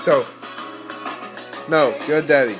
So, no, you're daddy.